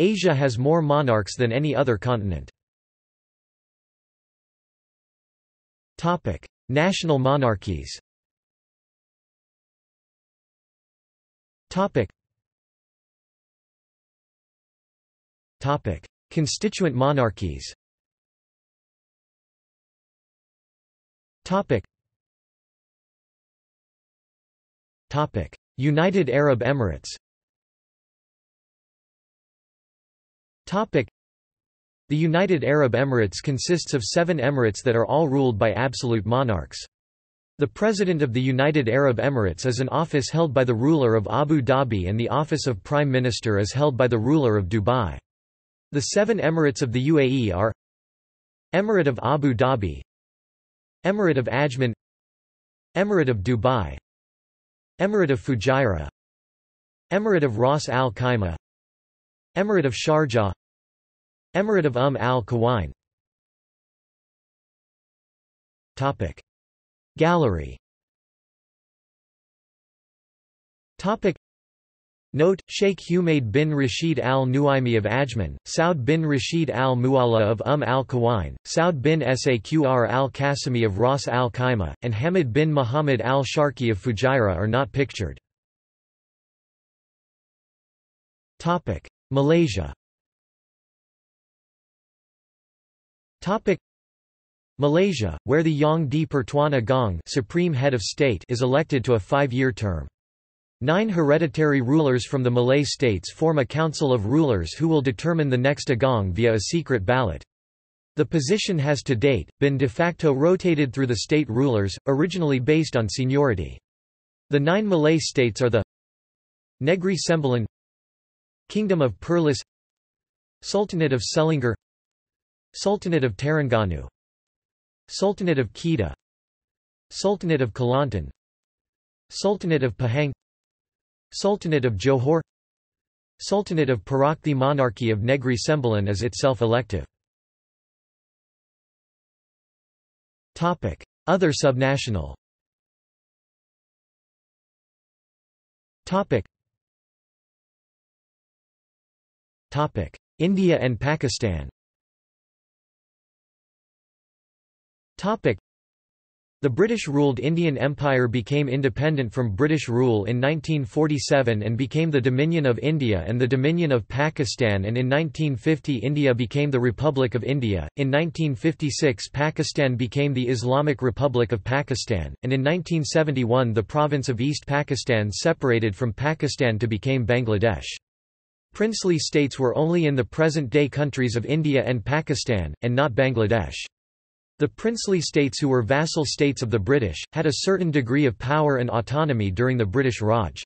Asia has more monarchs than any other continent. National monarchies. Constituent monarchies. United Arab Emirates The United Arab Emirates consists of seven emirates that are all ruled by absolute monarchs. The President of the United Arab Emirates is an office held by the ruler of Abu Dhabi and the office of Prime Minister is held by the ruler of Dubai. The seven emirates of the UAE are Emirate of Abu Dhabi Emirate of Ajman Emirate of Dubai Emirate of Fujairah Emirate of Ras Al Khaimah Emirate of Sharjah Emirate of Umm al Quwain Gallery. Note, Sheikh Humaid bin Rashid al-Nuaimi of Ajman, Saud bin Rashid al-Mu'alla of Umm al-Quwain, Saud bin Saqr al-Qasimi of Ras al-Khaimah, and Hamid bin Muhammad al-Sharqi of Fujairah are not pictured. Malaysia Malaysia, where the Yang di Pertuan Agong Supreme Head of State is elected to a five-year term. Nine hereditary rulers from the Malay states form a council of rulers who will determine the next Agong via a secret ballot. The position has to date, been de facto rotated through the state rulers, originally based on seniority. The nine Malay states are the Negri Sembilan Kingdom of Perlis Sultanate of Selangor Sultanate of Terengganu. Sultanate of Kedah. Sultanate of Kelantan. Sultanate of Pahang. Sultanate of Johor. Sultanate of Perak The monarchy of Negri Sembilan is itself elective. Other subnational. India and Pakistan the British-ruled Indian Empire became independent from British rule in 1947 and became the Dominion of India and the Dominion of Pakistan and in 1950 India became the Republic of India, in 1956 Pakistan became the Islamic Republic of Pakistan, and in 1971 the province of East Pakistan separated from Pakistan to became Bangladesh. Princely states were only in the present-day countries of India and Pakistan, and not Bangladesh. The princely states who were vassal states of the British, had a certain degree of power and autonomy during the British Raj.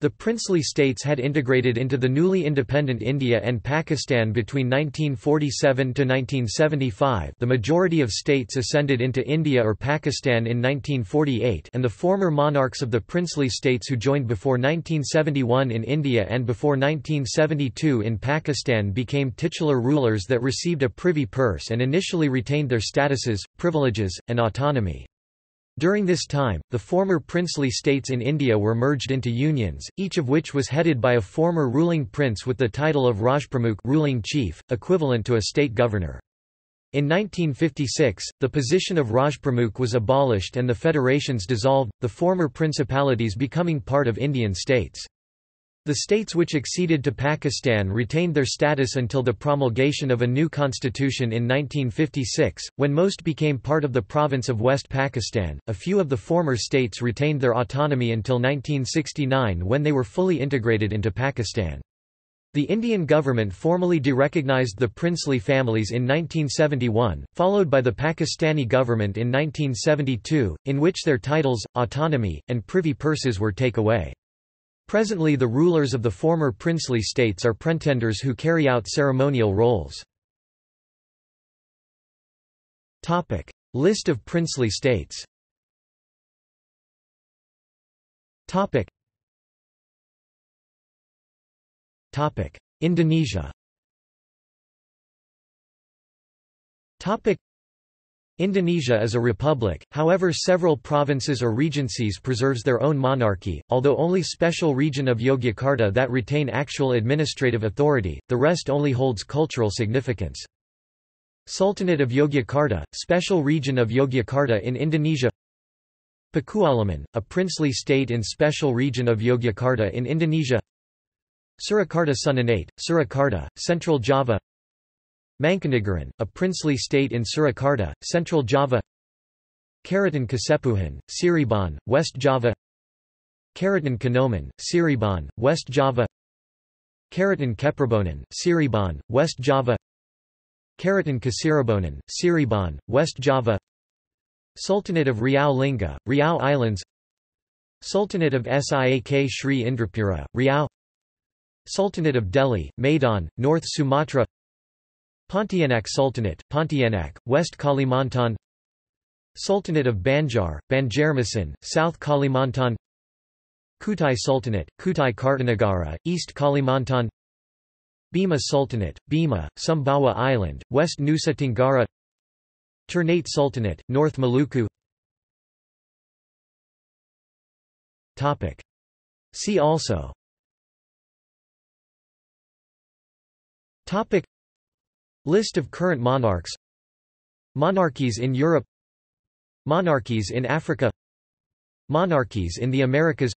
The princely states had integrated into the newly independent India and Pakistan between 1947 to 1975 the majority of states ascended into India or Pakistan in 1948 and the former monarchs of the princely states who joined before 1971 in India and before 1972 in Pakistan became titular rulers that received a privy purse and initially retained their statuses, privileges, and autonomy. During this time, the former princely states in India were merged into unions, each of which was headed by a former ruling prince with the title of Rajpramukh ruling chief, equivalent to a state governor. In 1956, the position of Rajpramukh was abolished and the federations dissolved, the former principalities becoming part of Indian states. The states which acceded to Pakistan retained their status until the promulgation of a new constitution in 1956, when most became part of the province of West Pakistan. A few of the former states retained their autonomy until 1969 when they were fully integrated into Pakistan. The Indian government formally derecognized the princely families in 1971, followed by the Pakistani government in 1972, in which their titles, autonomy, and privy purses were take away. Presently the rulers of the former princely states are pretenders who carry out ceremonial roles. List of princely states Topic. Topic. Indonesia Indonesia is a republic, however several provinces or regencies preserves their own monarchy, although only special region of Yogyakarta that retain actual administrative authority, the rest only holds cultural significance. Sultanate of Yogyakarta, special region of Yogyakarta in Indonesia Pakualaman, a princely state in special region of Yogyakarta in Indonesia Surakarta Sunanate, Surakarta, Central Java Mangkunegaran, a princely state in Surakarta, Central Java. Karaton Kasepuhan, Cirebon, West Java. Karaton Kanoman, Cirebon, West Java. Karaton Keprabonan, Cirebon, West Java. Karaton Kacirebonan, Cirebon, West Java. Sultanate of Riau Lingga, Riau Islands. Sultanate of Siak Sri Indrapura, Riau. Sultanate of Deli, Medan, North Sumatra Pontianak Sultanate, Pontianak, West Kalimantan Sultanate of Banjar, Banjarmasin, South Kalimantan Kutai Sultanate, Kutai Kartanegara, East Kalimantan Bima Sultanate, Bima, Sumbawa Island, West Nusa Tenggara Ternate Sultanate, North Maluku Topic. See also Topic. List of current monarchs. Monarchies in Europe. Monarchies in Africa. Monarchies in the Americas.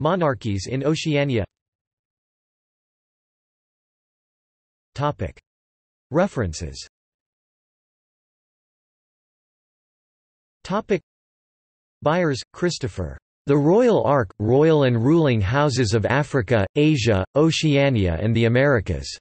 Monarchies in Oceania. Topic. References. Topic. Buyers, Christopher. The Royal Ark, Royal and Ruling Houses of Africa, Asia, Oceania and the Americas.